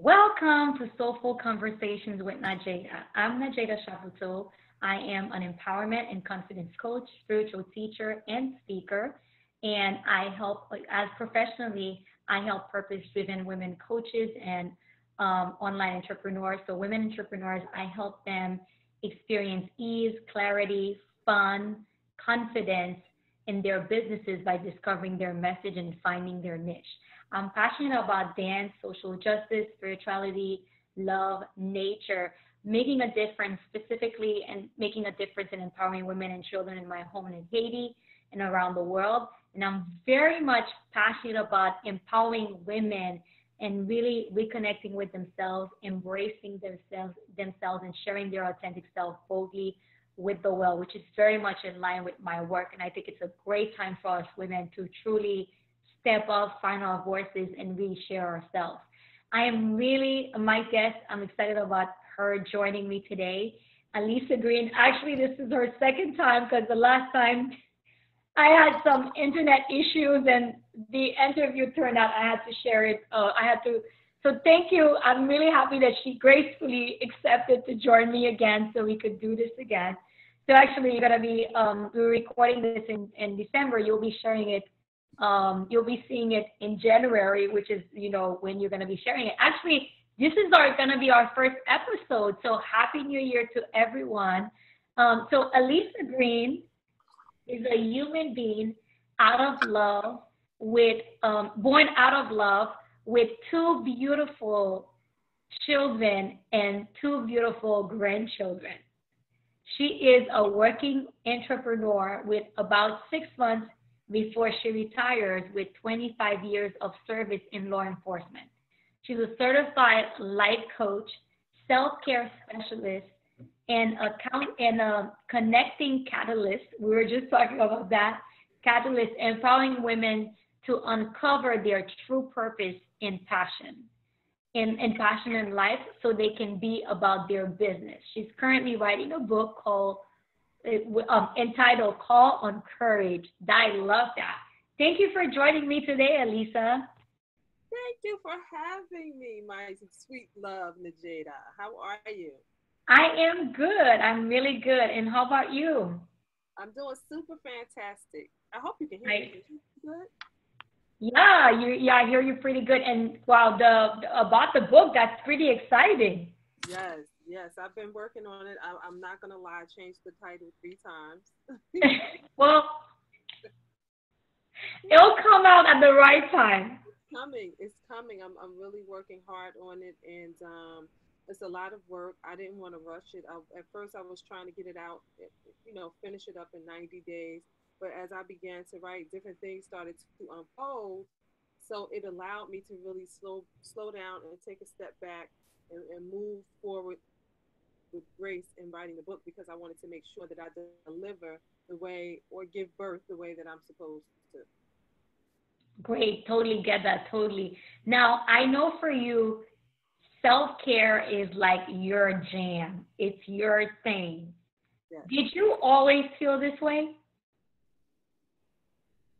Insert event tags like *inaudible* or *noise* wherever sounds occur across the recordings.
Welcome to Soulful Conversations with Nadjejda. I'm Nadjejda Chapoteau. I am an empowerment and confidence coach, spiritual teacher, and speaker. And I help, as professionally, I help purpose driven women coaches and um, online entrepreneurs. So, women entrepreneurs, I help them experience ease, clarity, fun, confidence in their businesses by discovering their message and finding their niche. I'm passionate about dance, social justice, spirituality, love, nature, making a difference specifically and making a difference in empowering women and children in my home in Haiti and around the world. And I'm very much passionate about empowering women and really reconnecting with themselves, embracing themselves, themselves and sharing their authentic self boldly with the world, which is very much in line with my work. And I think it's a great time for us women to truly step up, find our voices, and really share ourselves. I am really, my guest, I'm excited about her joining me today. Alisa Green, actually, this is her second time because the last time I had some internet issues and the interview turned out I had to share it. Uh, I had to. So thank you. I'm really happy that she gracefully accepted to join me again so we could do this again. So actually, you're gonna be um, we're recording this in, in December. You'll be sharing it. Um, you'll be seeing it in January, which is you know when you're gonna be sharing it. Actually, this is our gonna be our first episode. So happy New Year to everyone. Um, so Alisa Green is a human being out of love with um, born out of love with two beautiful children and two beautiful grandchildren. She is a working entrepreneur with about six months before she retires with 25 years of service in law enforcement. She's a certified life coach, self-care specialist, and a and a connecting catalyst. We were just talking about that catalyst, empowering women to uncover their true purpose and passion, in, in passion in life, so they can be about their business. She's currently writing a book called um, entitled "Call on Courage." I love that. Thank you for joining me today, Alisa. Thank you for having me, my sweet love, Nadjejda. How are you? I am good. I'm really good. And how about you? I'm doing super fantastic. I hope you can hear me. Good. Yeah, you. Yeah, I hear you pretty good. And wow, the, the about the book, that's pretty exciting. Yes, yes. I've been working on it. I, am not gonna lie. I changed the title three times. *laughs* well, it'll come out at the right time. It's coming. It's coming. I'm I'm really working hard on it, and um, it's a lot of work. I didn't want to rush it. I, at first, I was trying to get it out, you know, finish it up in 90 days. But as I began to write, different things started to unfold. So it allowed me to really slow slow down and take a step back and, and move forward with grace in writing the book because I wanted to make sure that I deliver the way or give birth the way that I'm supposed to. Great, totally get that, totally. Now I know for you, self care is like your jam. It's your thing. Yes. Did you always feel this way?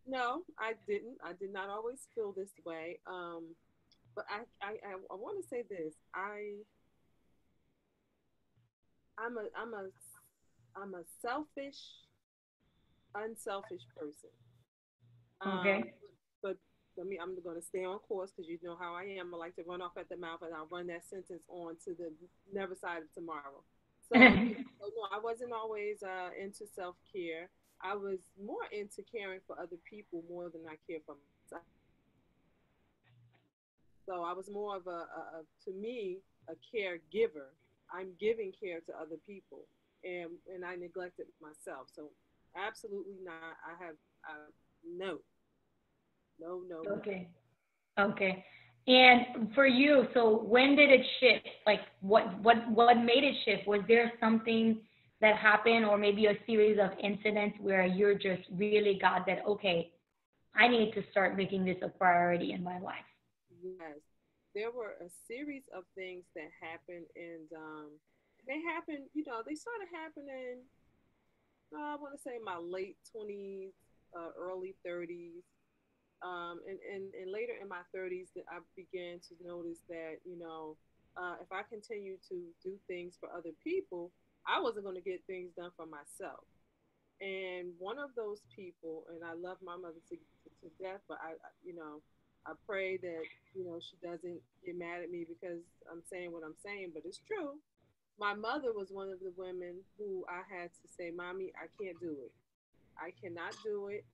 No, I didn't. I did not always feel this way. Um, but I, I, I, I want to say this. I, I'm a, I'm a, I'm a selfish, unselfish person. Okay. Um, let me i'm going to stay on course because you know how i am i like to run off at the mouth and i'll run that sentence on to the never side of tomorrow so, *laughs* so no, i wasn't always uh, into self-care i was more into caring for other people more than i care for myself so i was more of a, a, a to me a caregiver i'm giving care to other people and and i neglected myself so absolutely not i have uh, no no, no. Okay. Okay. And for you, so when did it shift? Like what what what made it shift? Was there something that happened or maybe a series of incidents where you're just really got that okay, I need to start making this a priority in my life? Yes. There were a series of things that happened and um they happened, you know, they started happening uh, I want to say my late 20s, uh, early 30s Um, and, and, and later in my 30s, that I began to notice that, you know, uh, if I continue to do things for other people, I wasn't going to get things done for myself. And one of those people, and I love my mother to, to death, but I, you know, I pray that, you know, she doesn't get mad at me because I'm saying what I'm saying, but it's true. My mother was one of the women who I had to say, Mommy, I can't do it. I cannot do it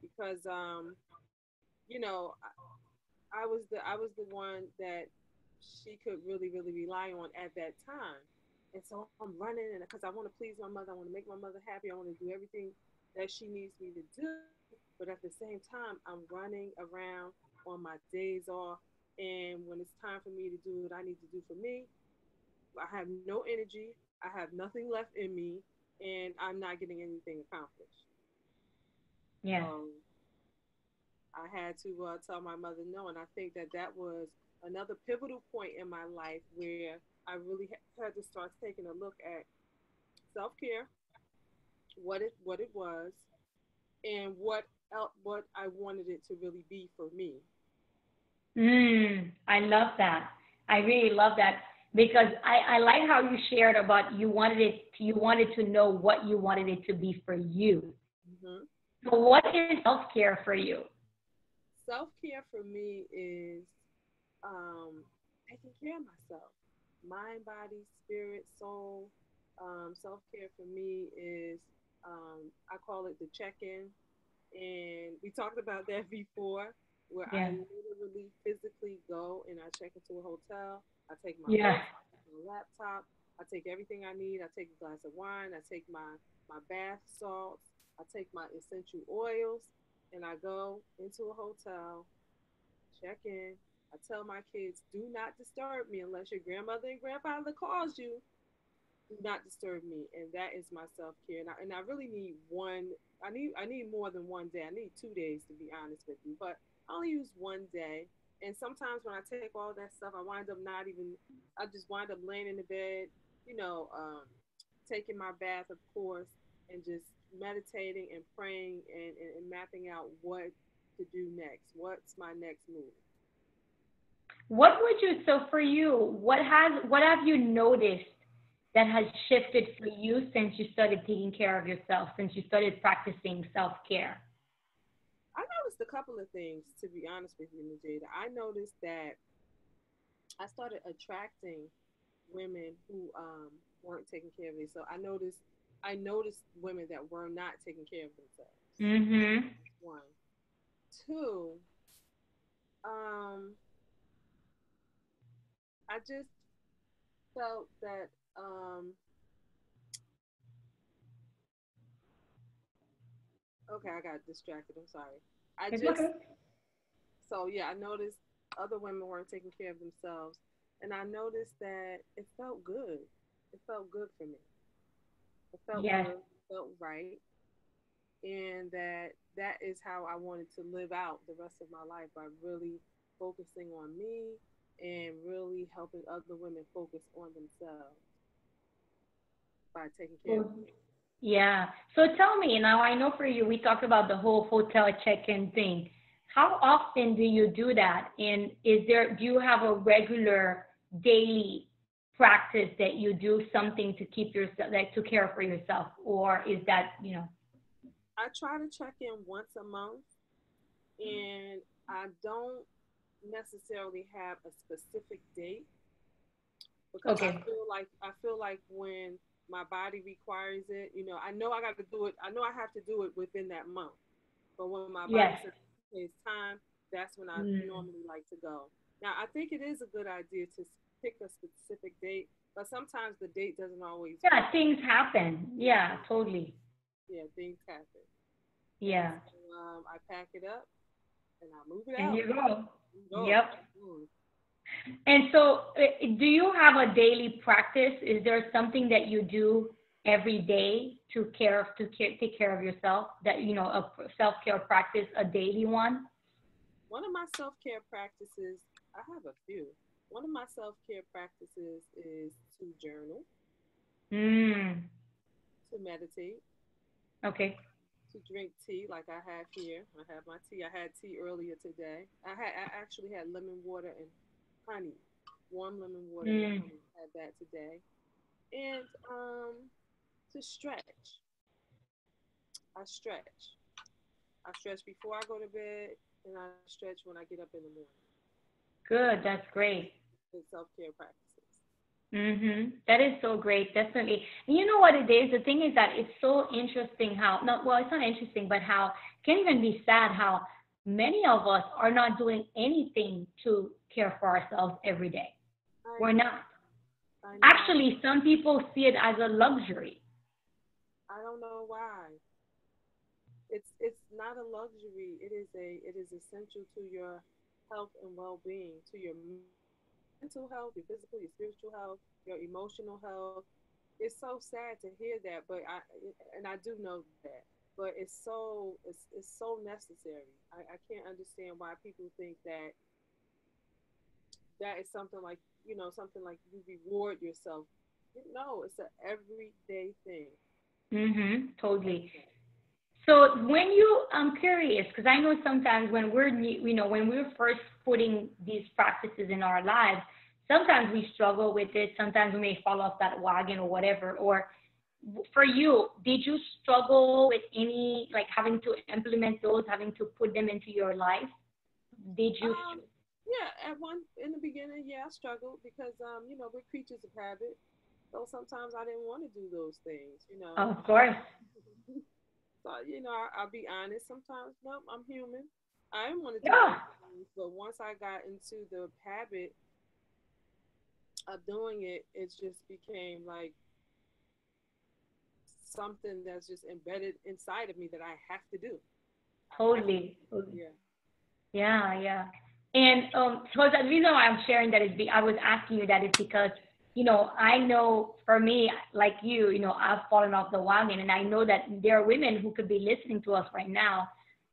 because, um, you know, I, I was the I was the one that she could really, really rely on at that time. And so I'm running, and because I want to please my mother, I want to make my mother happy. I want to do everything that she needs me to do. But at the same time, I'm running around on my days off. And when it's time for me to do what I need to do for me, I have no energy. I have nothing left in me, and I'm not getting anything accomplished. Yeah. Um, I had to uh, tell my mother no, and I think that that was another pivotal point in my life where I really had to start taking a look at self care, what it what it was, and what else, what I wanted it to really be for me. Mm, I love that. I really love that because I, I like how you shared about you wanted it you wanted to know what you wanted it to be for you. Mm-hmm. So what is self care for you? Self care for me is um, taking care of myself mind, body, spirit, soul. Um, Self care for me is, um, I call it the check in. And we talked about that *laughs* before, where yeah. I literally physically go and I check into a hotel. I take my, yeah. laptop. I take everything I need. I take a glass of wine. I take my, my bath salts. I take my essential oils and I go into a hotel, check in, I tell my kids, do not disturb me unless your grandmother and grandfather calls you. Do not disturb me, and that is my self care. And I, and I really need one. I need I need more than one day. I need two days to be honest with you, but only use one day. And sometimes when I take all that stuff, I wind up not even. I just wind up laying in the bed, you know, um, taking my bath, of course, and just meditating and praying and, and, and mapping out what to do next. What's my next move? What would you so for you, what has what have you noticed that has shifted for you since you started taking care of yourself, since you started practicing self-care? I noticed a couple of things, to be honest with you, Nadjejda. I noticed that I started attracting women who um, weren't taking care of themselves. So I noticed I noticed women that were not taking care of themselves. Mm-hmm. One. Two, um, I just felt that um, okay, I got distracted. I'm sorry. I it's just okay. so yeah, I noticed other women weren't taking care of themselves, and I noticed that it felt good. It felt good for me. It felt yeah. good. It felt right, and that that is how I wanted to live out the rest of my life by really focusing on me and really helping other women focus on themselves by taking care of them. Yeah. So tell me now, I know for you, we talked about the whole hotel check-in thing. How often do you do that? And is there, do you have a regular daily practice that you do something to keep yourself, like to care for yourself? Or is that, you know? I try to check in once a month and I don't necessarily have a specific date because okay. I feel like I feel like when my body requires it, you know, I know I got to do it. I know I have to do it within that month. But when my body yes. says it's time, that's when I mm. normally like to go. Now, I think it is a good idea to pick a specific date, but sometimes the date doesn't always. Yeah, work. things happen. Yeah, totally. Yeah, things happen. Yeah. So, um, I pack it up and I move it and out. you go. Yep. And so, uh, do you have a daily practice? Is there something that you do every day to care to care, take care of yourself? That you know, a self care practice, a daily one. One of my self care practices, I have a few. One of my self care practices is to journal. Mm. To meditate. Okay. to drink tea like I have here. I have my tea. I had tea earlier today. I had I actually had lemon water and honey, warm lemon water mm. Had that today, and um, to stretch. I stretch. I stretch before I go to bed, and I stretch when I get up in the morning. Good. That's great. Self care practice. Mhm. That is so great, definitely. And you know what it is? The thing is that it's so interesting how not well, it's not interesting, but how it can even be sad how many of us are not doing anything to care for ourselves every day. We're not. Actually, some people see it as a luxury. I don't know why. It's it's not a luxury. It is a it is essential to your health and well-being, to your mental health, your physical, your spiritual health, your emotional health. It's so sad to hear that, but I and I do know that, but it's so it's it's so necessary. I, I can't understand why people think that that is something like you know something like you reward yourself. No, it's an everyday thing. Mhm. Totally. So when you, I'm curious because I know sometimes when we're, you know, when we're first putting these practices in our lives, sometimes we struggle with it. Sometimes we may fall off that wagon or whatever. Or for you, did you struggle with any, like having to implement those, having to put them into your life? Did you? Um, yeah, at one in the beginning, yeah, I struggled because um, you know, we're creatures of habit. So sometimes I didn't want to do those things, you know. Of course. *laughs* So you know, I, will be honest. Sometimes, no, I'm human. I didn't want to do yeah. things, but once I got into the habit of doing it, it just became like something that's just embedded inside of me that I have to do. Totally. Yeah. Yeah, yeah. And um, so the reason why I'm sharing that is be, I was asking you that is because you know, I know for me, like you, you know, I've fallen off the wagon, and I know that there are women who could be listening to us right now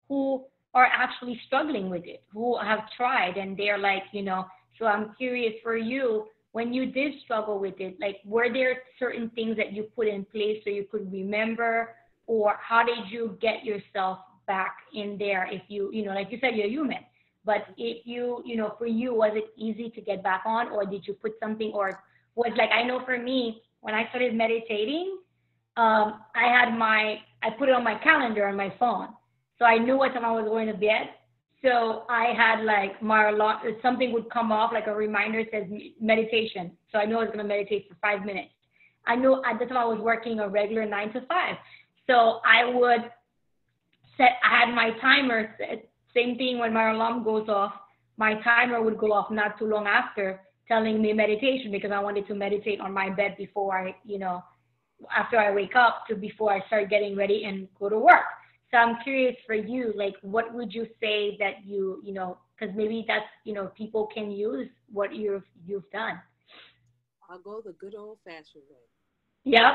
who are actually struggling with it, who have tried, and they're like, you know, so I'm curious for you, when you did struggle with it, like, were there certain things that you put in place so you could remember, or how did you get yourself back in there if you, you know, like you said, you're human. But if you, you know, for you, was it easy to get back on, or did you put something or was like I know for me when I started meditating, um, I had my I put it on my calendar on my phone, so I knew what time I was going to bed. So I had like my alarm, something would come off like a reminder says meditation. So I know I was going to meditate for five minutes. I knew at the time I was working a regular nine to five. So I would set, I had my timer same thing when my alarm goes off, my timer would go off not too long after telling me meditation because I wanted to meditate on my bed before I, you know, after I wake up to before I start getting ready and go to work. So I'm curious for you, like, what would you say that you, you know, because maybe that's, you know, people can use what you've you've done. I'll go the good old fashioned way. Yep.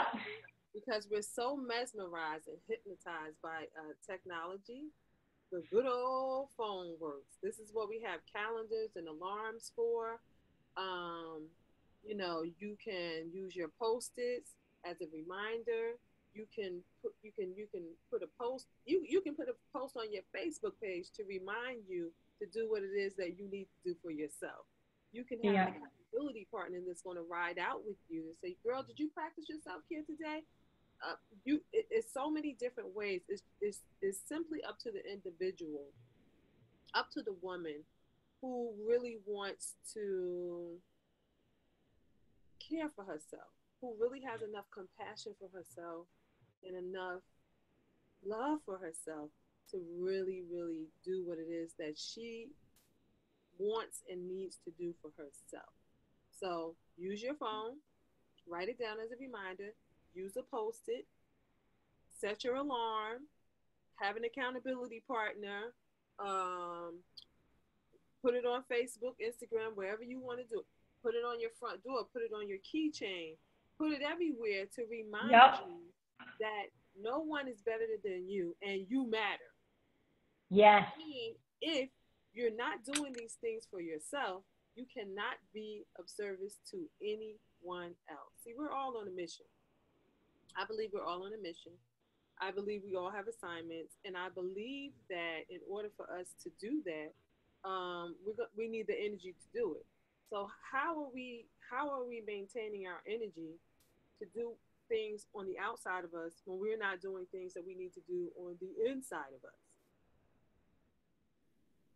Because we're so mesmerized and hypnotized by uh, technology, the good old phone works. This is what we have calendars and alarms for. Um, you know, you can use your post-its as a reminder. You can put you can you can put a post you you can put a post on your Facebook page to remind you to do what it is that you need to do for yourself. You can have yeah. an accountability partner that's going to ride out with you and say, "Girl, did you practice your self care today?" Uh, you it, it's so many different ways. It's, it's it's simply up to the individual, up to the woman who really wants to care for herself, who really has enough compassion for herself and enough love for herself to really, really do what it is that she wants and needs to do for herself. So use your phone, write it down as a reminder, use a post it, set your alarm, have an accountability partner, um, Put it on Facebook, Instagram, wherever you want to do it. Put it on your front door. Put it on your keychain. Put it everywhere to remind yep. you that no one is better than you and you matter. Yes. If you're not doing these things for yourself, you cannot be of service to anyone else. See, we're all on a mission. I believe we're all on a mission. I believe we all have assignments, and I believe that in order for us to do that, um, we go- we need the energy to do it. So how are we how are we maintaining our energy to do things on the outside of us when we're not doing things that we need to do on the inside of us?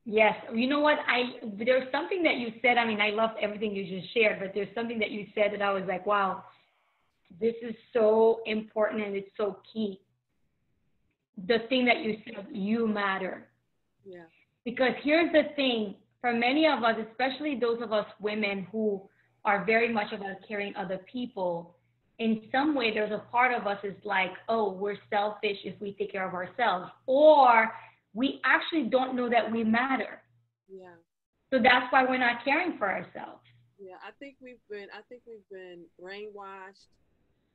Yes, you know what? I there's something that you said. I mean, I loved everything you just shared, but there's something that you said that I was like, wow, this is so important and it's so key. The thing that you said, you matter. Yeah. Because here's the thing for many of us, especially those of us women who are very much about caring other people, in some way, there's a part of us is like, oh, we're selfish if we take care of ourselves. Or we actually don't know that we matter. Yeah. So that's why we're not caring for ourselves. Yeah, I think we've been I think we've been brainwashed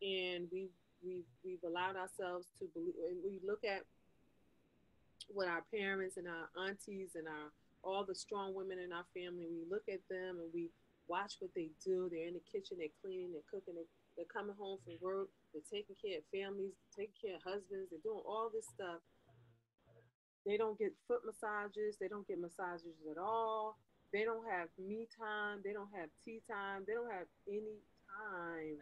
and we've we've we've allowed ourselves to believe and we look at what our parents and our aunties and our all the strong women in our family, we look at them and we watch what they do. They're in the kitchen, they're cleaning, they're cooking, they're, they're coming home from work, they're taking care of families, taking care of husbands, they're doing all this stuff they don't get foot massages. They don't get massages at all. They don't have me time. They don't have tea time. They don't have any time.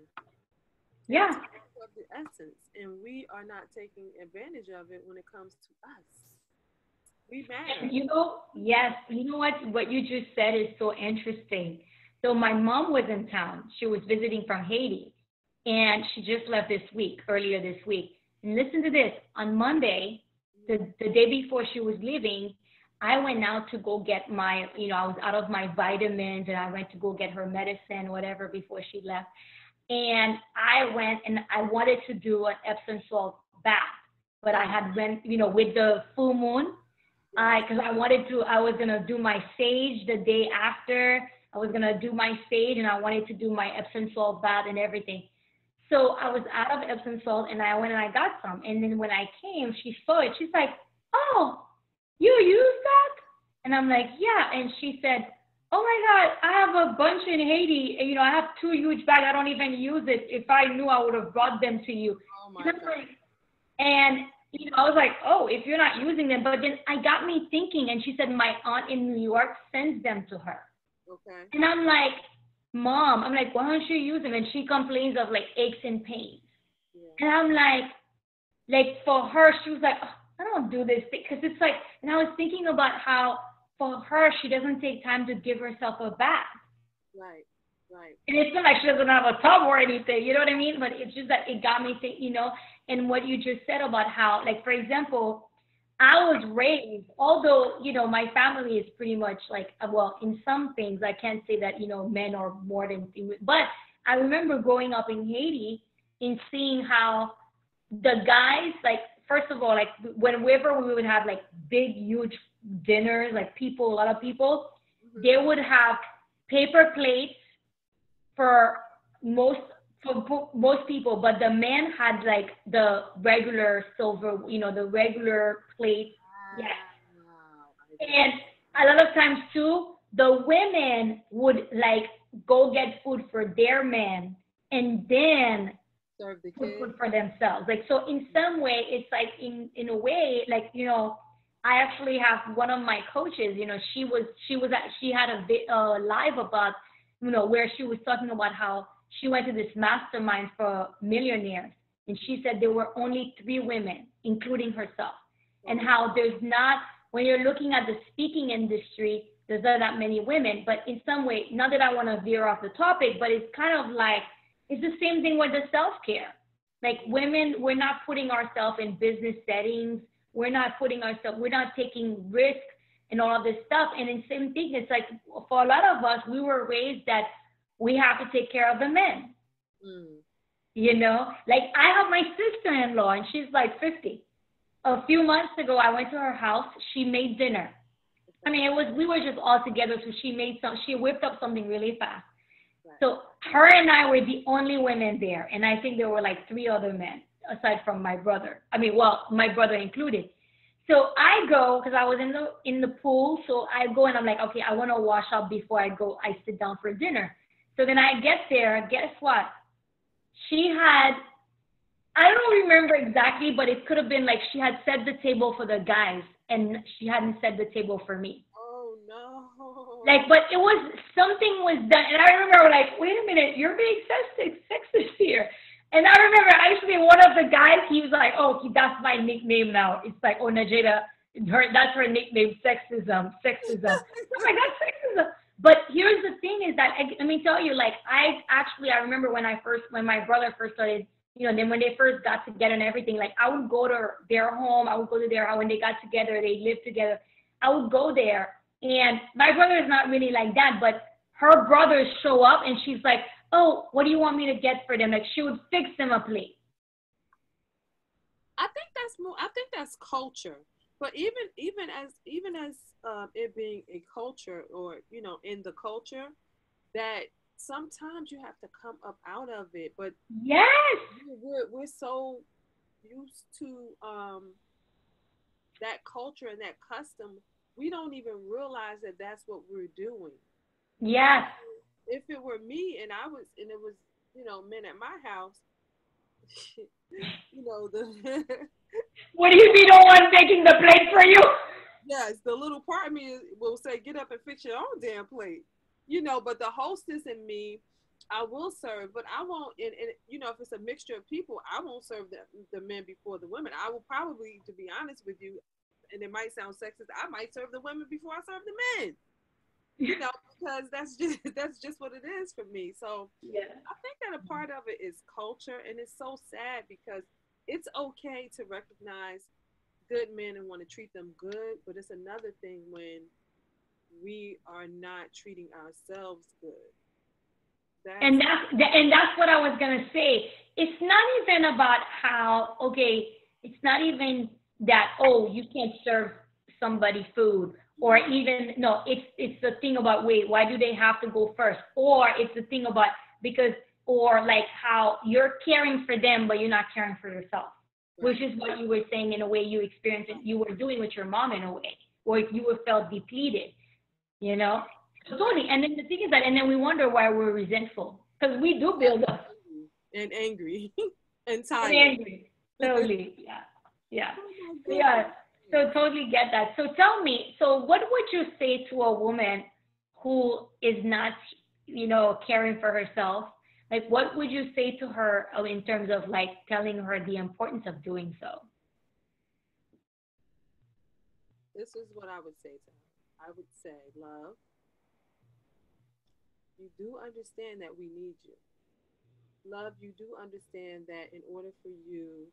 Yeah. Of the essence, and we are not taking advantage of it when it comes to us. We matter. You know, yes. You know what? What you just said is so interesting. So my mom was in town. She was visiting from Haiti, and she just left this week, earlier this week. And listen to this. On Monday, the, the day before she was leaving, I went out to go get my, you know, I was out of my vitamins and I went to go get her medicine, whatever, before she left. And I went and I wanted to do an Epsom salt bath, but I had went, you know, with the full moon, I, cause I wanted to, I was gonna do my sage the day after. I was gonna do my sage and I wanted to do my Epsom salt bath and everything. So I was out of Epsom salt and I went and I got some. And then when I came, she saw it. She's like, Oh, you use that? And I'm like, Yeah. And she said, Oh my God, I have a bunch in Haiti. You know, I have two huge bags. I don't even use it. If I knew, I would have brought them to you. Oh my and, God. like, and you know, I was like, oh, if you're not using them, but then I got me thinking, and she said my aunt in New York sends them to her, Okay. and I'm like, mom, I'm like, why don't you use them? And she complains of like aches and pains. Yeah. And I'm like, like for her, she was like, oh, I don't do this because it's like, and I was thinking about how for her, she doesn't take time to give herself a bath. Right. Right. And it's not like she doesn't have a tub or anything, you know what I mean? But it's just that it got me thinking, you know, and what you just said about how, like, for example, I was raised, although, you know, my family is pretty much like, uh, well, in some things, I can't say that, you know, men are more than, but I remember growing up in Haiti and seeing how the guys, like, first of all, like, whenever we would have like big, huge dinners, like people, a lot of people, Mhm. they would have paper plates for most for po- most people, but the men had like the regular silver, you know, the regular plate. Yes. Wow. And a lot of times too, the women would like go get food for their men and then Serve the put kids. food for themselves. Like so in some way it's like in in a way, like, you know, I actually have one of my coaches, you know, she was she was at, she had a vi- uh, live about, you know, where she was talking about how she went to this mastermind for millionaires and she said there were only three women, including herself. And how there's not when you're looking at the speaking industry, there's not that many women, but in some way, not that I want to veer off the topic, but it's kind of like it's the same thing with the self-care. Like women, we're not putting ourselves in business settings. We're not putting ourselves, we're not taking risks and all of this stuff. And in same thing, it's like for a lot of us, we were raised that we have to take care of the men. Mm. You know, like I have my sister-in-law and she's like 50. A few months ago, I went to her house. She made dinner. I mean, it was we were just all together, so she made some. She whipped up something really fast. Right. So her and I were the only women there, and I think there were like three other men aside from my brother. I mean, well, my brother included. So I go because I was in the in the pool. So I go and I'm like, okay, I want to wash up before I go. I sit down for dinner. So then I get there. Guess what? She had I don't remember exactly, but it could have been like she had set the table for the guys and she hadn't set the table for me. Oh no. Like, but it was something was done, and I remember like, wait a minute, you're being sexist, sexist here. And I remember actually one of the guys, he was like, oh, that's my nickname now. It's like, oh, Nadjejda, her, that's her nickname, sexism, sexism. *laughs* I'm like, that's sexism. But here's the thing is that, let me tell you, like, I actually, I remember when I first, when my brother first started, you know, then when they first got together and everything, like, I would go to their home, I would go to their house, when they got together, they lived together, I would go there. And my brother is not really like that, but her brothers show up and she's like, oh, what do you want me to get for them? Like she would fix them a plate. I think that's more. I think that's culture. But even even as even as um, it being a culture, or you know, in the culture, that sometimes you have to come up out of it. But yes, we're we're so used to um, that culture and that custom, we don't even realize that that's what we're doing. Yes if it were me and I was and it was you know men at my house, *laughs* you know the. *laughs* Would you be the one making the plate for you? Yes, the little part of me will say, "Get up and fix your own damn plate," you know. But the hostess in me, I will serve, but I won't. And, and you know, if it's a mixture of people, I won't serve the, the men before the women. I will probably, to be honest with you, and it might sound sexist, I might serve the women before I serve the men you know, because that's just *laughs* that's just what it is for me. So yeah. I think that a part of it is culture, and it's so sad because it's okay to recognize good men and want to treat them good, but it's another thing when we are not treating ourselves good. That's and that's and that's what I was gonna say. It's not even about how okay. It's not even that oh you can't serve somebody food or mm-hmm. even no it's it's the thing about wait why do they have to go first or it's the thing about because or like how you're caring for them but you're not caring for yourself which is what you were saying in a way you experienced it. You were doing with your mom in a way or if you were felt depleted you know? So totally and then the thing is that and then we wonder why we're resentful because we do build up. *laughs* And angry. *laughs* And tired. and angry. Totally. Yeah. Yeah. Oh yeah. so totally get that. So tell me, so what would you say to a woman who is not, you know, caring for herself? Like, what would you say to her uh, in terms of like telling her the importance of doing so? This is what I would say to her. I would say, love, you do understand that we need you. Love, you do understand that in order for you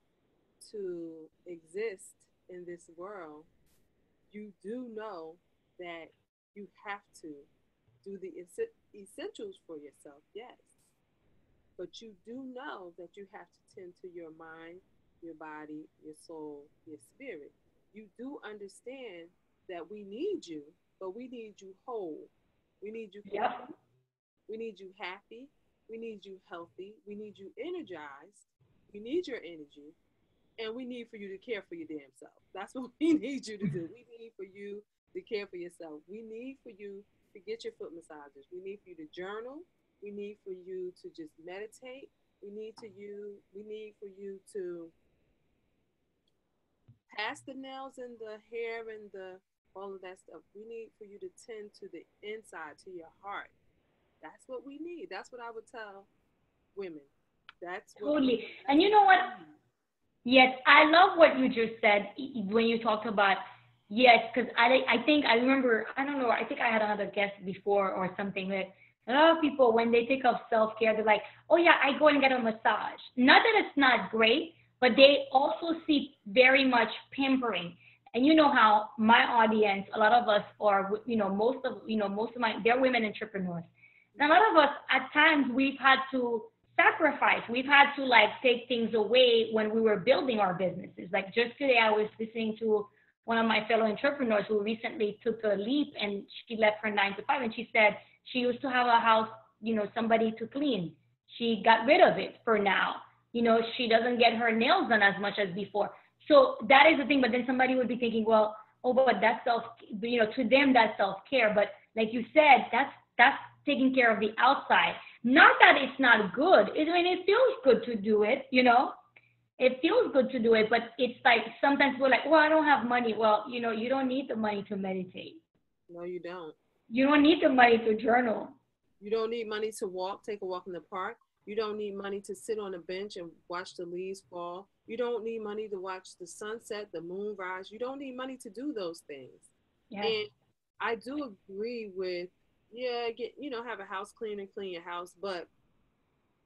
to exist in this world, you do know that you have to do the essentials for yourself, yes. But you do know that you have to tend to your mind, your body, your soul, your spirit. You do understand that we need you, but we need you whole. We need you yep. We need you happy. We need you healthy. We need you energized. We need your energy and we need for you to care for your damn self. That's *laughs* what we need you to do. We need for you to care for yourself. We need for you to get your foot massages. We need for you to journal. We need for you to just meditate. We need to you. We need for you to pass the nails and the hair and the all of that stuff. We need for you to tend to the inside, to your heart. That's what we need. That's what I would tell women. That's totally. and you know what? Yes, I love what you just said when you talked about yes, because I I think I remember I don't know I think I had another guest before or something that a lot of people when they think of self care they're like oh yeah I go and get a massage. Not that it's not great, but they also see very much pampering. And you know how my audience, a lot of us are, you know, most of, you know, most of my, they're women entrepreneurs. And a lot of us, at times, we've had to sacrifice. We've had to like take things away when we were building our businesses. Like just today, I was listening to one of my fellow entrepreneurs who recently took a leap and she left her nine to five and she said she used to have a house, you know, somebody to clean. She got rid of it for now. You know, she doesn't get her nails done as much as before. So that is the thing. But then somebody would be thinking, well, oh, but that's self, you know, to them that's self care. But like you said, that's that's taking care of the outside. Not that it's not good. I mean, it feels good to do it, you know. it feels good to do it, but it's like sometimes we're like, well, I don't have money. Well, you know, you don't need the money to meditate. No, you don't. You don't need the money to journal. You don't need money to walk, take a walk in the park. You don't need money to sit on a bench and watch the leaves fall. You don't need money to watch the sunset, the moon rise. You don't need money to do those things. Yeah. And I do agree with, yeah, get you know, have a house clean and clean your house, but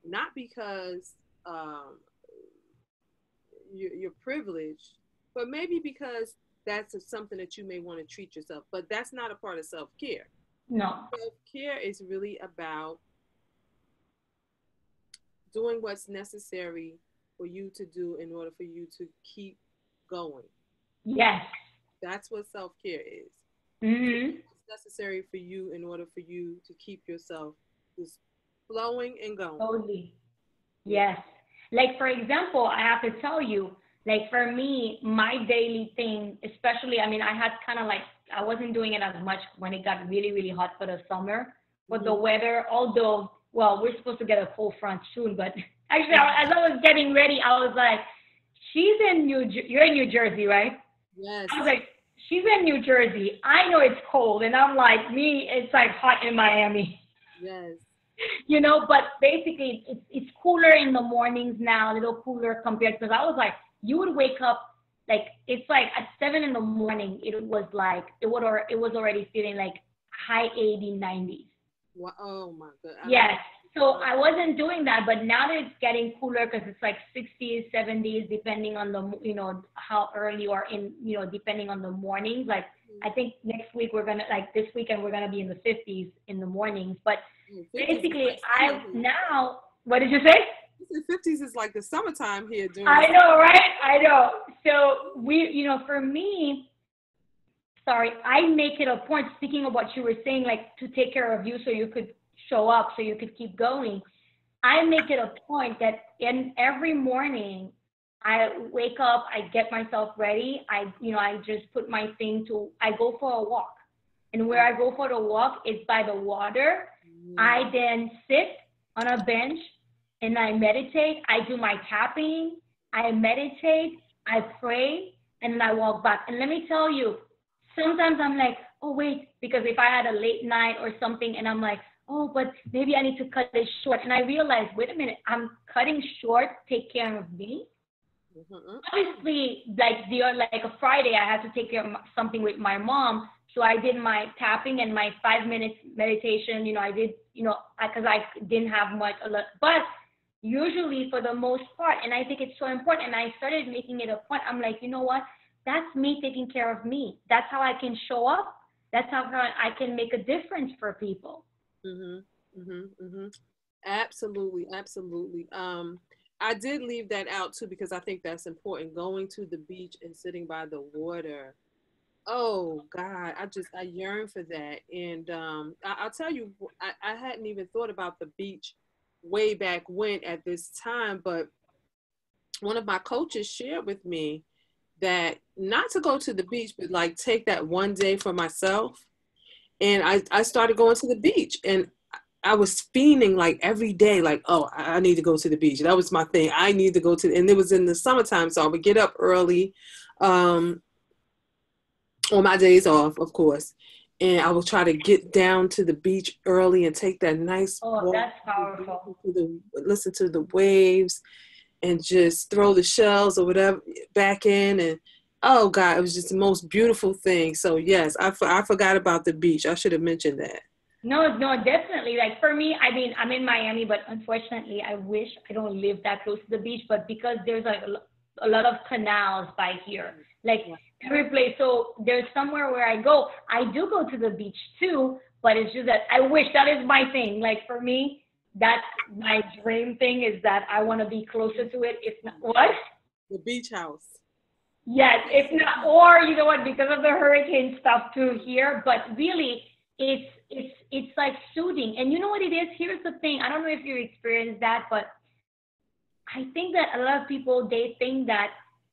not because um, you're, you're privileged, but maybe because that's something that you may want to treat yourself. But that's not a part of self care. No. Self care is really about doing what's necessary for you to do in order for you to keep going. Yes. That's what self care is. Mm-hmm. It's necessary for you in order for you to keep yourself just flowing and going. Totally. Yes. Like for example, I have to tell you, like for me, my daily thing, especially, I mean, I had kind of like I wasn't doing it as much when it got really, really hot for the summer. But mm-hmm. the weather, although well, we're supposed to get a cold front soon, but *laughs* actually, as I was getting ready, I was like, she's in New, you're in New Jersey, right? Yes. I was like, she's in New Jersey. I know it's cold, and I'm like, me, it's like hot in Miami. Yes. *laughs* You know, but basically, it's it's cooler in the mornings now, a little cooler compared because I was like, you would wake up like it's like at seven in the morning. It was like it would or it was already feeling like high 80s, 90s. Well, oh my god. Yes. So I wasn't doing that, but now that it's getting cooler because it's like 60s, 70s, depending on the you know how early or in you know depending on the mornings. Like I think next week we're gonna like this weekend we're gonna be in the 50s in the mornings. But basically, I now what did you say? The 50s is like the summertime here. During I know, right? I know. So we, you know, for me, sorry, I make it a point, speaking of what you were saying, like to take care of you so you could show up, so you could keep going. I make it a point that in every morning I wake up, I get myself ready, I, you know, I just put my thing to, I go for a walk. And where I go for the walk is by the water. Mm. I then sit on a bench and I meditate. I do my tapping, I meditate, I pray, and then I walk back. And let me tell you, sometimes I'm like, oh, wait, because if I had a late night or something and I'm like, oh, but maybe I need to cut this short. And I realize, wait a minute, I'm cutting short, take care of me. Mm-hmm. Obviously, like the like a Friday, I had to take care of something with my mom, so I did my tapping and my five minutes meditation. You know, I did, you know, because I, I didn't have much, but usually for the most part, and I think it's so important. And I started making it a point. I'm like, you know what? that's me taking care of me. That's how I can show up. That's how I can make a difference for people. Mhm. Mhm. Mhm. Absolutely, absolutely. Um I did leave that out too because I think that's important. Going to the beach and sitting by the water. Oh God, I just I yearn for that. And um, I, will tell you, I, I hadn't even thought about the beach way back when at this time, but one of my coaches shared with me that not to go to the beach, but like take that one day for myself. And I, I started going to the beach and I was fiending like every day, like, oh, I need to go to the beach. That was my thing. I need to go to, and it was in the summertime, so I would get up early, um, on my days off, of course, and I will try to get down to the beach early and take that nice oh, walk. That's powerful. To the, listen to the waves, and just throw the shells or whatever back in and oh god it was just the most beautiful thing. So yes I, I forgot about the beach. I should have mentioned that. No no definitely. Like for me i mean i'm in miami but unfortunately i wish i don't live that close to the beach but because there's like a, a lot of canals by here. Like every place so there's somewhere where i go i do go to the beach too but it's just that i wish that is my thing like for me that's my dream thing is that I want to be closer to it. If not, what? The beach house. Yes, if not, or you know what? Because of the hurricane stuff too here, but really, it's it's it's like soothing. And you know what it is? Here's the thing. I don't know if you experienced that, but I think that a lot of people they think that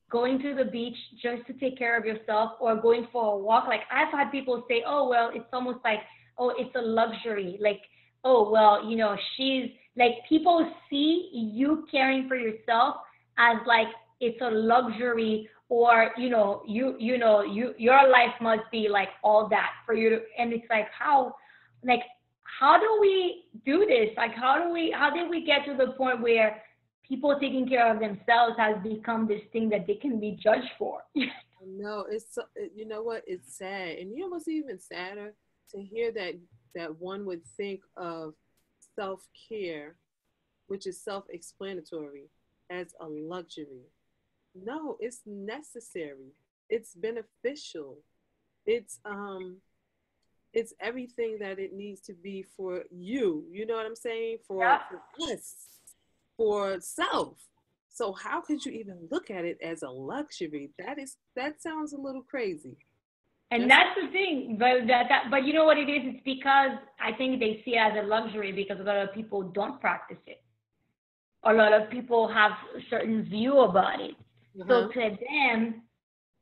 going to the beach just to take care of yourself or going for a walk. Like I've had people say, "Oh well, it's almost like oh, it's a luxury." Like oh, well, you know, she's like people see you caring for yourself as like it's a luxury or you know you you know you your life must be like all that for you to and it's like how like how do we do this like how do we how did we get to the point where people taking care of themselves has become this thing that they can be judged for. *laughs* No it's you know what it's sad and you know what's even sadder? To hear that that one would think of self-care which is self-explanatory as a luxury. No it's necessary. It's beneficial. It's um it's everything that it needs to be for you you know what i'm saying? For, yeah. for us for self. So how could you even look at it as a luxury? That is that sounds a little crazy. And that's, that's the thing but that, that but you know what it is? It's because i think they see it as a luxury because a lot of people don't practice it. A lot of people have a certain view about it. Uh-huh. So to them,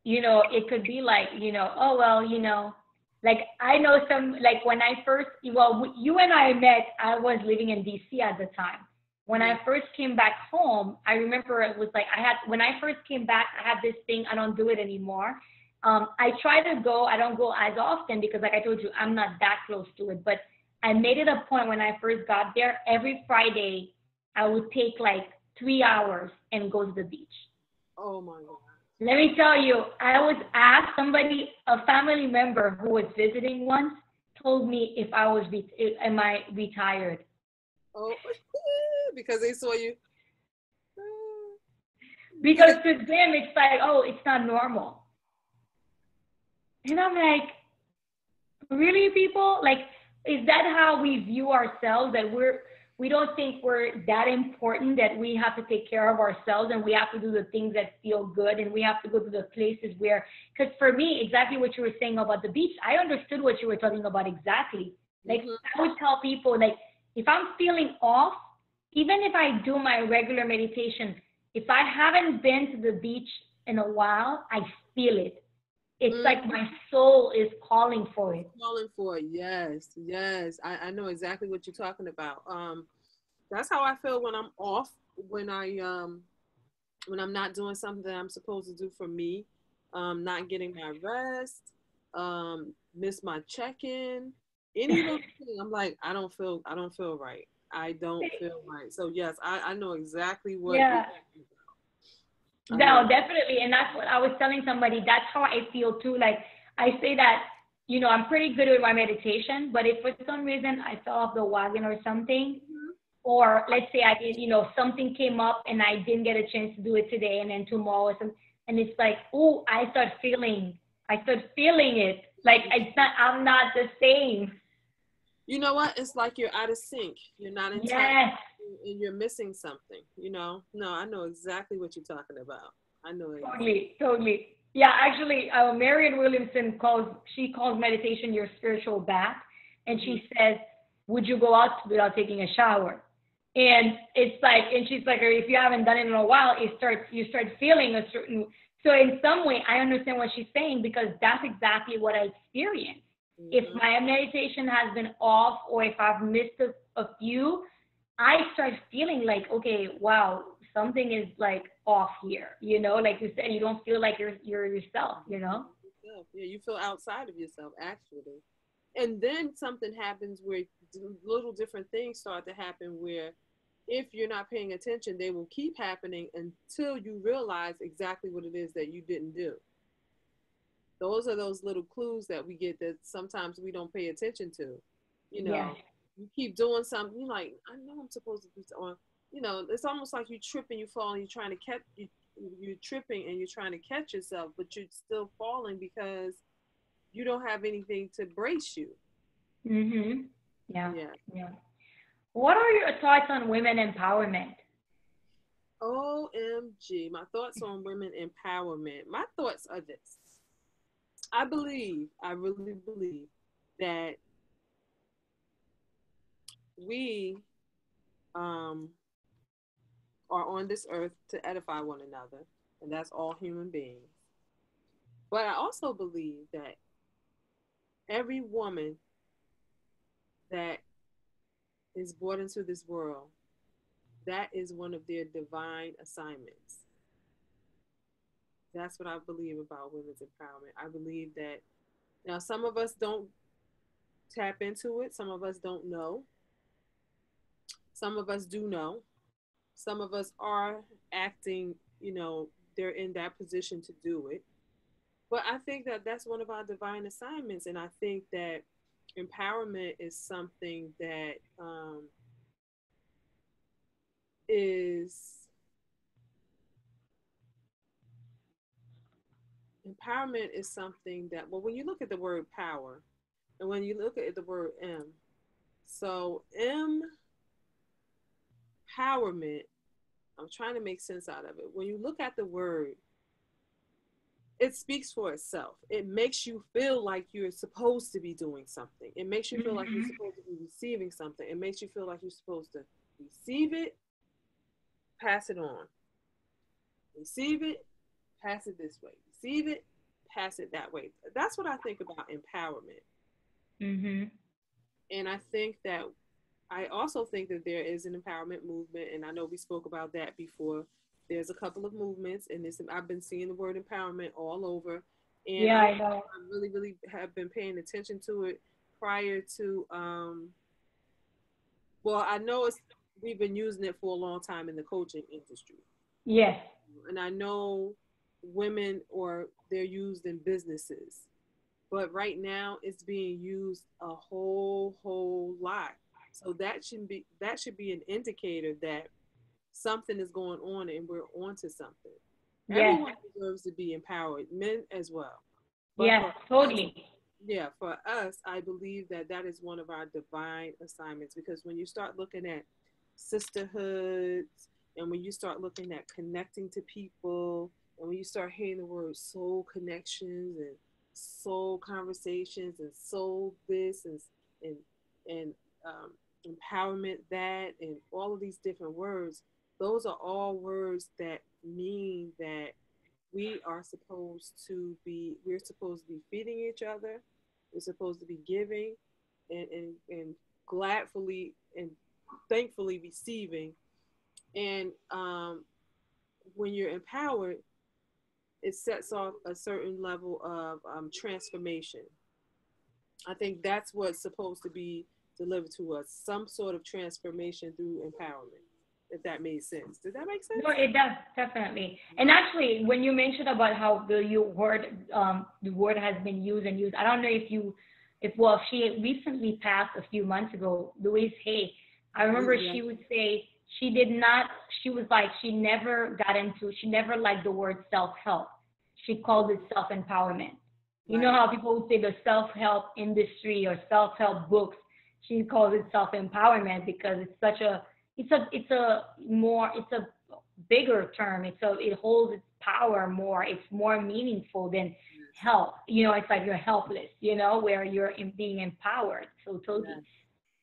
you know, it could be like, you know, oh well, you know, like I know some like when I first well you and I met, I was living in DC at the time. When I first came back home, I remember it was like I had when I first came back, I had this thing. I don't do it anymore. Um, I try to go. I don't go as often because, like I told you, I'm not that close to it. But I made it a point when I first got there. Every Friday, I would take like three hours and go to the beach. Oh my God. Let me tell you, I was asked somebody, a family member who was visiting once, told me if I was, re am I retired? Oh, *laughs* because they saw you. because to them, it's like, oh, it's not normal. And I'm like, really, people? Like, is that how we view ourselves? That we're we don't think we're that important that we have to take care of ourselves and we have to do the things that feel good and we have to go to the places where because for me exactly what you were saying about the beach i understood what you were talking about exactly like mm-hmm. i would tell people like if i'm feeling off even if i do my regular meditation if i haven't been to the beach in a while i feel it. It's mm-hmm. like my soul is calling for it. Calling for it. Yes yes. I, I know exactly what you're talking about. Um that's how i feel when i'm off when i um when i'm not doing something that i'm supposed to do for me um not getting my rest um miss my check-in any little *laughs* thing i'm like i don't feel i don't feel right i don't feel right so yes i i know exactly what yeah. No, definitely. And that's what I was telling somebody. That's how I feel too. Like I say that, you know, I'm pretty good with my meditation, but if for some reason I fell off the wagon or something, mm-hmm. or let's say I did, you know, something came up and I didn't get a chance to do it today and then tomorrow and it's like, oh, I start feeling, I start feeling it. Like it's not, I'm not the same. You know what? It's like you're out of sync. You're not in yes and you're missing something, you know? No, I know exactly what you're talking about. I know it. Totally, totally. Yeah, actually, uh, Marianne Williamson calls, she calls meditation your spiritual bath. And she mm-hmm. says, would you go out without taking a shower? And it's like, and she's like, if you haven't done it in a while, it starts, you start feeling a certain, so in some way, I understand what she's saying because that's exactly what I experienced. If my meditation has been off or if I've missed a, a few, I start feeling like, okay, wow, something is like off here. You know, like you said, you don't feel like you're you're yourself. You know. Yeah, you feel outside of yourself actually, and then something happens where little different things start to happen where if you're not paying attention, they will keep happening until you realize exactly what it is that you didn't do. Those are those little clues that we get that sometimes we don't pay attention to. You know, yeah you keep doing something, you're like, I know I'm supposed to be on. You know, it's almost like you trip and you fall and you're trying to catch you. You're tripping and you're trying to catch yourself, but you're still falling because you don't have anything to brace you. Mhm. Yeah. Yeah. Yeah. What are your thoughts on women empowerment? OMG. My thoughts on women empowerment. My thoughts are this. I believe, I really believe that we um, are on this earth to edify one another, and that's all human beings. But I also believe that every woman that is brought into this world, that is one of their divine assignments. That's what I believe about women's empowerment. I believe that now some of us don't tap into it, some of us don't know. Some of us do know. Some of us are acting, you know, they're in that position to do it. But I think that that's one of our divine assignments. And I think that empowerment is something that um, is empowerment is something that well when you look at the word power and when you look at the word m so m empowerment i'm trying to make sense out of it. When you look at the word it speaks for itself. It makes you feel like you're supposed to be doing something. It makes you feel mm-hmm. like you're mm-hmm. supposed to be receiving something. It makes you feel like you're supposed to receive it pass it on. Receive it pass it this way receive it, pass it that way. That's what I think about empowerment. Mm-hmm. And I think that I also think that there is an empowerment movement, and I know we spoke about that before. There's a couple of movements, and this I've been seeing the word empowerment all over. And yeah, I, know. I really, really have been paying attention to it prior to. Um, well, I know it's we've been using it for a long time in the coaching industry. Yes. And I know women or they're used in businesses. But right now it's being used a whole whole lot. So that should be that should be an indicator that something is going on and we're onto something. Yeah. Everyone deserves to be empowered, men as well. yeah, totally. Us, yeah, for us, I believe that that is one of our divine assignments because when you start looking at sisterhoods and when you start looking at connecting to people and when you start hearing the word soul connections and soul conversations and soul this and and and um, empowerment that and all of these different words, those are all words that mean that we are supposed to be we're supposed to be feeding each other. We're supposed to be giving and and, and gladfully and thankfully receiving. And um, when you're empowered it sets off a certain level of um, transformation. I think that's what's supposed to be delivered to us some sort of transformation through empowerment, if that made sense. Does that make sense? No, it does, definitely. And actually, when you mentioned about how the word, um, the word has been used and used, I don't know if you, if, well, she recently passed a few months ago, Louise Hay. I remember yeah. she would say, she did not she was like she never got into she never liked the word self-help. She called it self-empowerment. You know how people would say the self-help industry or self-help books she calls it self-empowerment because it's such a it's a it's a more it's a bigger term. It's a it holds its power more. It's more meaningful than help. You know it's like you're helpless you know where you're in being empowered. So totally.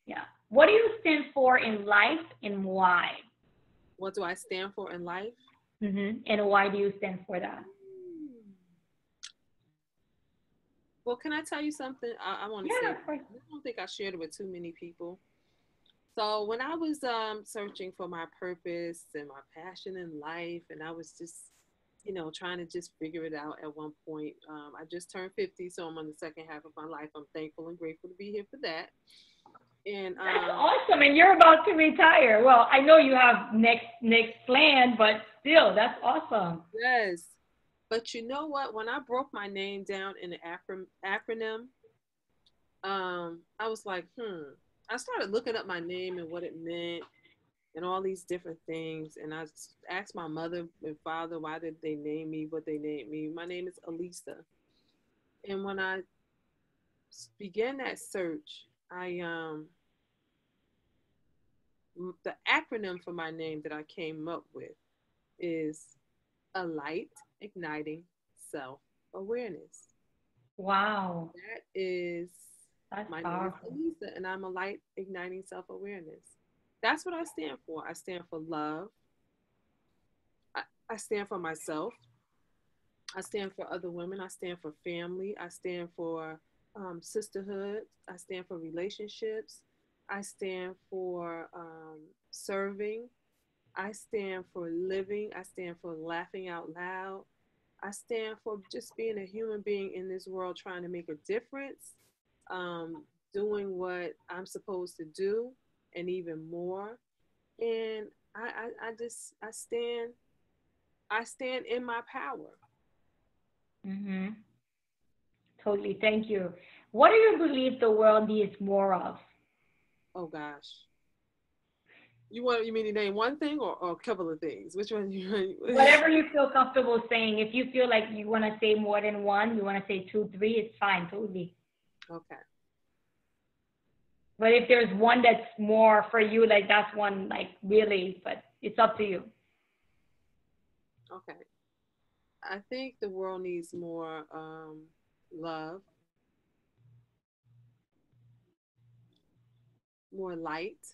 Yeah what do you stand for in life and why? What do I stand for in life? Mm-hmm. And why do you stand for that? Well, can I tell you something? I, I want to yeah, say, I don't think I shared it with too many people. So when I was um, searching for my purpose and my passion in life, and I was just, you know, trying to just figure it out at one point, um, I just turned 50, so I'm on the second half of my life. I'm thankful and grateful to be here for that. And um, that's awesome. And you're about to retire. Well, I know you have next next plan, but still, that's awesome. Yes. But you know what? When I broke my name down in an acronym, um, I was like, hmm. I started looking up my name and what it meant and all these different things. And I asked my mother and father why did they name me what they named me. My name is Alisa. And when I began that search, I um the acronym for my name that I came up with is a light igniting self awareness. Wow. That is That's my powerful. name is Lisa, and I'm a light igniting self awareness. That's what I stand for. I stand for love. I, I stand for myself. I stand for other women. I stand for family. I stand for um, sisterhood. I stand for relationships. I stand for um, serving. I stand for living. I stand for laughing out loud. I stand for just being a human being in this world, trying to make a difference, um, doing what I'm supposed to do, and even more. And I, I, I just I stand I stand in my power. Mm-hmm. Totally. Thank you. What do you believe the world needs more of? Oh gosh. You want you mean to name one thing or, or a couple of things? Which one you Whatever you feel comfortable saying. If you feel like you want to say more than one, you want to say two, three, it's fine, totally. Okay. But if there's one that's more for you, like that's one like really, but it's up to you. Okay. I think the world needs more um, love, more light,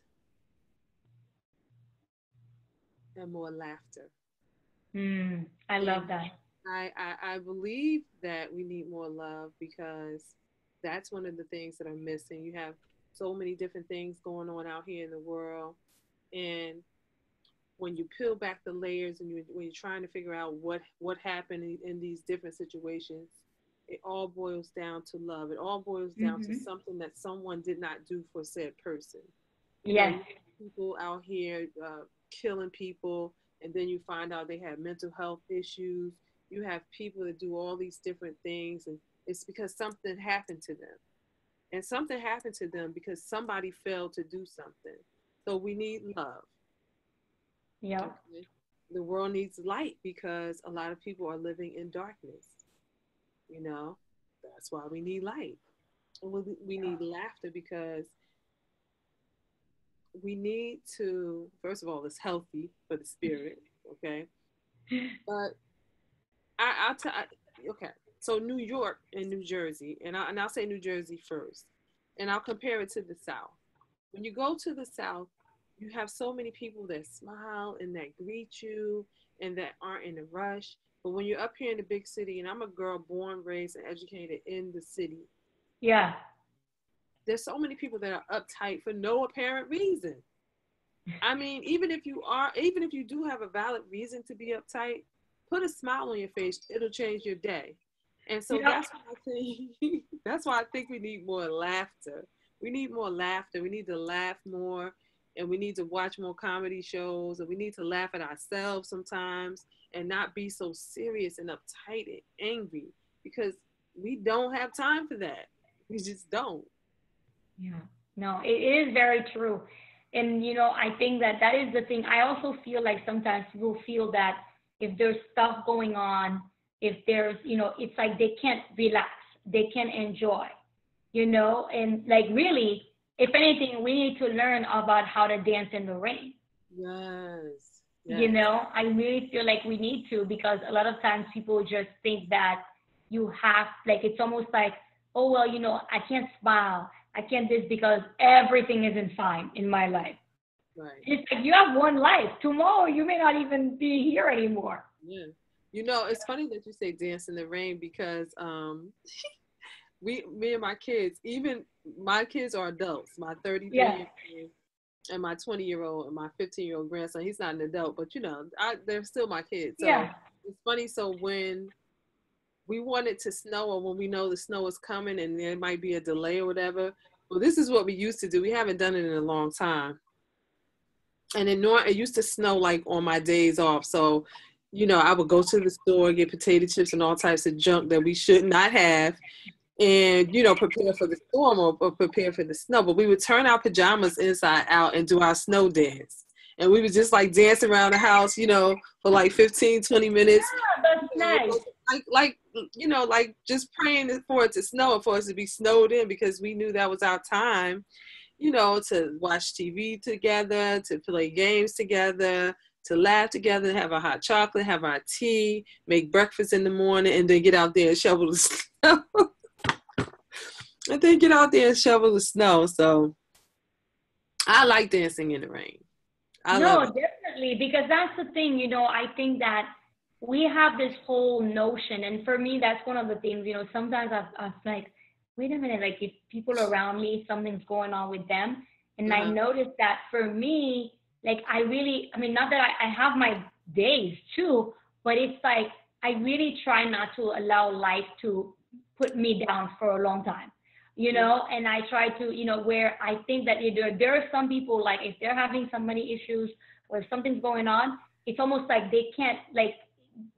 and more laughter. Mm, I love that. I, I, I believe that we need more love because that's one of the things that are missing. You have so many different things going on out here in the world, and when you peel back the layers and you, when you're trying to figure out what what happened in, in, these different situations, it all boils down to love. It all boils down mm-hmm. to something that someone did not do for said person. Yes. people out here uh, killing people, and then you find out they have mental health issues. You have people that do all these different things, and it's because something happened to them. And something happened to them because somebody failed to do something. So we need love. Yeah. The world needs light because a lot of people are living in darkness. You know, that's why we need light. We, we need laughter because we need to, first of all, it's healthy for the spirit, okay? *laughs* But I, I'll tell, okay, so New York and New Jersey, and, I, and I'll say New Jersey first, and I'll compare it to the South. When you go to the South, you have so many people that smile and that greet you and that aren't in a rush. But when you're up here in the big city, and I'm a girl born, raised, and educated in the city. Yeah there's so many people that are uptight for no apparent reason. I mean, even if you are, even if you do have a valid reason to be uptight, put a smile on your face. It'll change your day. And so yeah. that's why I think *laughs* that's why I think we need more laughter. We need more laughter. We need to laugh more and we need to watch more comedy shows and we need to laugh at ourselves sometimes and not be so serious and uptight and angry because we don't have time for that. We just don't. Yeah, no, it is very true. And, you know, I think that that is the thing. I also feel like sometimes people feel that if there's stuff going on, if there's, you know, it's like they can't relax, they can't enjoy, you know, and like really, if anything, we need to learn about how to dance in the rain. Yes. yes. You know, I really feel like we need to because a lot of times people just think that you have, like, it's almost like, oh, well, you know, I can't smile. I can't this because everything isn't fine in my life. Right. It's like you have one life. Tomorrow you may not even be here anymore. Yeah. You know, it's funny that you say dance in the rain because um *laughs* we me and my kids, even my kids are adults. My 33 yeah. and my 20 year old and my 15 year old grandson, he's not an adult, but you know, I, they're still my kids. So yeah. it's funny. So when we want it to snow or when we know the snow is coming and there might be a delay or whatever. Well, this is what we used to do. We haven't done it in a long time. And in Nor it used to snow like on my days off. So, you know, I would go to the store, get potato chips and all types of junk that we should not have and you know prepare for the storm or, or, prepare for the snow but we would turn our pajamas inside out and do our snow dance. And we would just like dance around the house you know for like 15 20 minutes. Yeah, that's nice. like like you know like just praying for it to snow and for us to be snowed in because we knew that was our time you know to watch tv together to play games together to laugh together have a hot chocolate have our tea make breakfast in the morning and then get out there and shovel the *laughs* snow and then get out there and shovel the snow so i like dancing in the rain. I no definitely because that's the thing you know i think that we have this whole notion, and for me, that's one of the things, you know, sometimes I've, I've like, wait a minute, like if people around me, something's going on with them. And I uh-huh. noticed that for me, like I really, I mean, not that I, I have my days too, but it's like I really try not to allow life to put me down for a long time you know and i try to you know where i think that there, there are some people like if they're having some money issues or if something's going on it's almost like they can't like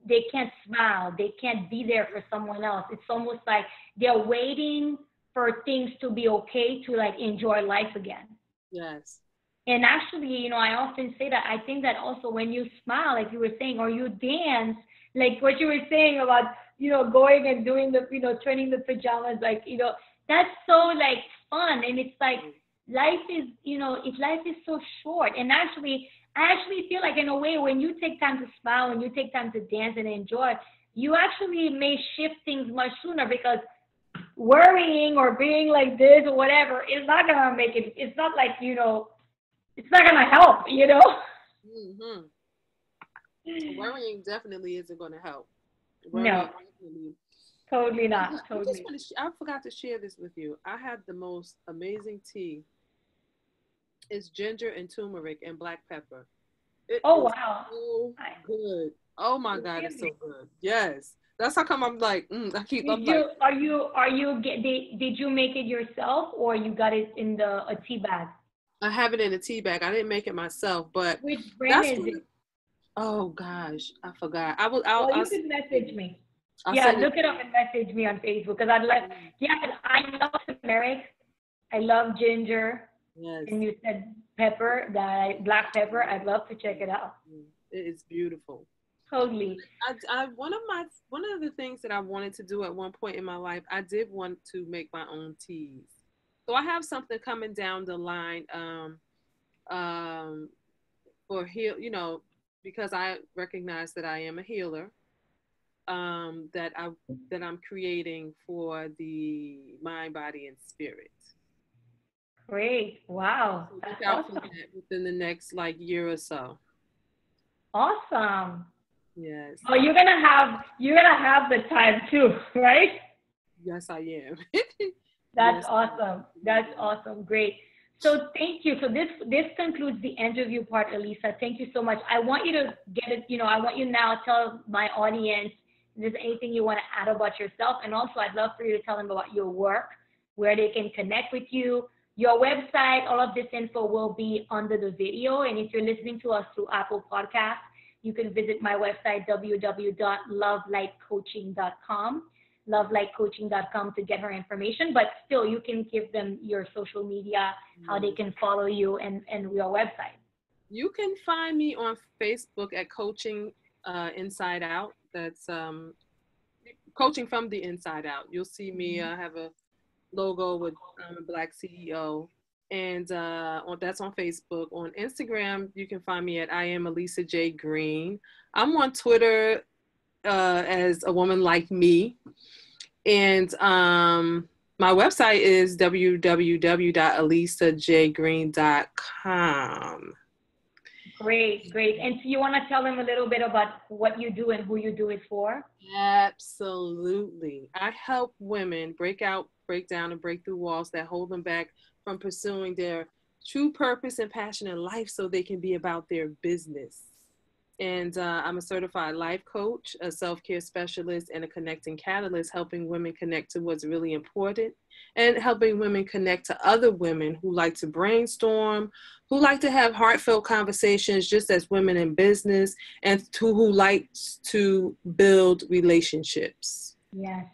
they can't smile they can't be there for someone else. It's almost like they're waiting for things to be okay to like enjoy life again. Yes. And actually you know i often say that i think that also when you smile like you were saying or you dance like what you were saying about you know going and doing the you know turning the pajamas like you know that's so like fun and it's like life is you know if life is so short and actually I actually feel like in a way when you take time to smile and you take time to dance and enjoy, you actually may shift things much sooner because worrying or being like this or whatever is not gonna make it. It's not like you know, it's not gonna help. You know. Mm-hmm. Worrying definitely isn't gonna help. Worrying no. Totally not. Totally. I, just want to, I forgot to share this with you. I had the most amazing tea It's ginger and turmeric and black pepper. It oh wow! So good. Oh my god, it's so good. Yes, that's how come I'm like, mm, I keep. I'm you, like, are you are you get did, did you make it yourself or you got it in the a tea bag? I have it in a tea bag. I didn't make it myself, but which brand is it? Oh gosh, I forgot. I will. I'll, well, you I'll, can message me. I'll yeah, look it, up and message me on Facebook because I'd like. Yeah, I love turmeric. I love ginger. Yes. And you said pepper, that black pepper. I'd love to check it out. Mm, it is beautiful. Totally. I, I one of my one of the things that I wanted to do at one point in my life, I did want to make my own teas. So I have something coming down the line um, um, for heal, you know, because I recognize that I am a healer. Um, that I that I'm creating for the mind, body, and spirit. Great. Wow. So look out awesome. for that within the next like year or so. Awesome. Yes. Oh, you're gonna have you're gonna have the time too, *laughs* right? Yes, I am. *laughs* That's yes, awesome. That's awesome. Great. So thank you. So this this concludes the interview part, Alisa. Thank you so much. I want you to get it. You know, I want you now tell my audience there's anything you want to add about yourself, and also I'd love for you to tell them about your work, where they can connect with you, your website, all of this info will be under the video. And if you're listening to us through Apple Podcasts, you can visit my website, www.lovelightcoaching.com, lovelightcoaching.com to get her information. But still, you can give them your social media, how they can follow you, and, and your website. You can find me on Facebook at Coaching uh, Inside Out. That's um, coaching from the inside out. You'll see me mm-hmm. uh, have a logo with um, a black CEO. And uh, on, that's on Facebook. On Instagram, you can find me at I am Alisa J. Green. I'm on Twitter uh, as a woman like me. And um, my website is www.alisajgreen.com. Great, great. And so you want to tell them a little bit about what you do and who you do it for? Absolutely. I help women break out break down and break through walls that hold them back from pursuing their true purpose and passion in life so they can be about their business. And uh, I'm a certified life coach, a self care specialist, and a connecting catalyst, helping women connect to what's really important and helping women connect to other women who like to brainstorm, who like to have heartfelt conversations just as women in business, and to, who likes to build relationships. Yes.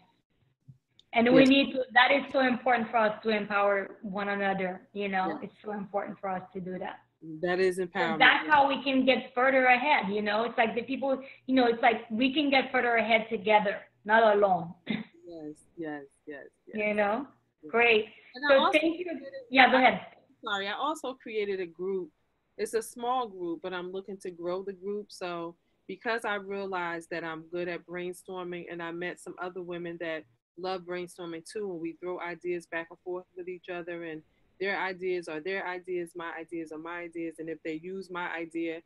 And yes. we need to, that is so important for us to empower one another. You know, yes. it's so important for us to do that. That is empowerment. that's how we can get further ahead. You know, it's like the people, you know, it's like we can get further ahead together, not alone. yes, yes, yes, yes. You know, great. so thank you. Yeah, go ahead. Sorry, I also created a group. It's a small group, but I'm looking to grow the group. So because I realized that I'm good at brainstorming and I met some other women that love brainstorming too, and we throw ideas back and forth with each other, and their ideas are their ideas, my ideas are my ideas, and if they use my idea,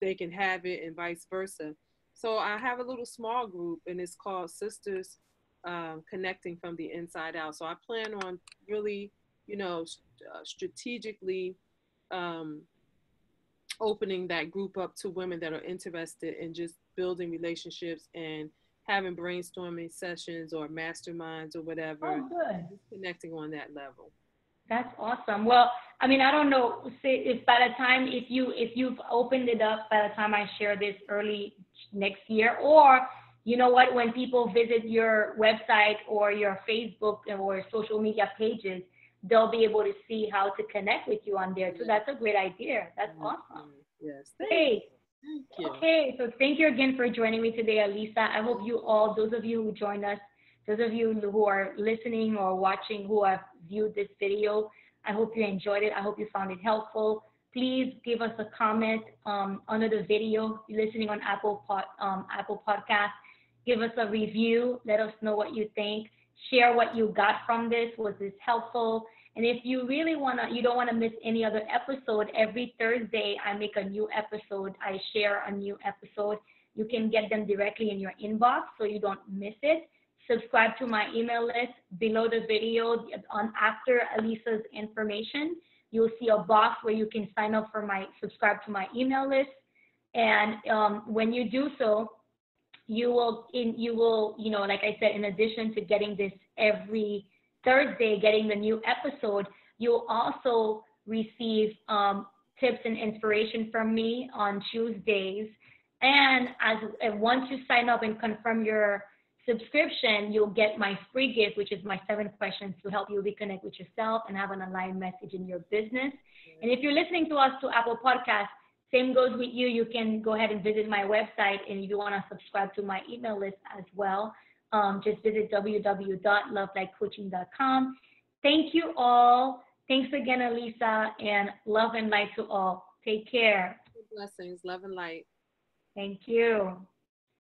they can have it, and vice versa. So I have a little small group, and it's called Sisters um, Connecting from the Inside Out. So I plan on really, you know, uh, strategically um, opening that group up to women that are interested in just building relationships and having brainstorming sessions or masterminds or whatever. Oh, good. Connecting on that level. That's awesome. Well, I mean, I don't know. If by the time if you if you've opened it up by the time I share this early next year, or you know what, when people visit your website or your Facebook or social media pages, they'll be able to see how to connect with you on there. So that's a great idea. That's mm-hmm. awesome. Yes. Hey. Thank you. Okay, so thank you again for joining me today, Alisa. I hope you all, those of you who joined us, those of you who are listening or watching who have viewed this video, I hope you enjoyed it. I hope you found it helpful. Please give us a comment um, under the video. You're listening on Apple Pod, um, Apple Podcast. Give us a review. Let us know what you think. Share what you got from this. Was this helpful? And if you really wanna, you don't wanna miss any other episode. Every Thursday, I make a new episode. I share a new episode. You can get them directly in your inbox, so you don't miss it subscribe to my email list below the video on after Alisa's information. You'll see a box where you can sign up for my subscribe to my email list. And um, when you do so, you will in you will you know like I said, in addition to getting this every Thursday, getting the new episode, you'll also receive um, tips and inspiration from me on Tuesdays. And as and once you sign up and confirm your subscription, you'll get my free gift, which is my seven questions to help you reconnect with yourself and have an aligned message in your business. And if you're listening to us to Apple Podcasts, same goes with you. You can go ahead and visit my website, and if you want to subscribe to my email list as well, um, just visit www.lovelightcoaching.com. Thank you all. Thanks again, Alisa, and love and light to all. Take care. Blessings, love and light. Thank you.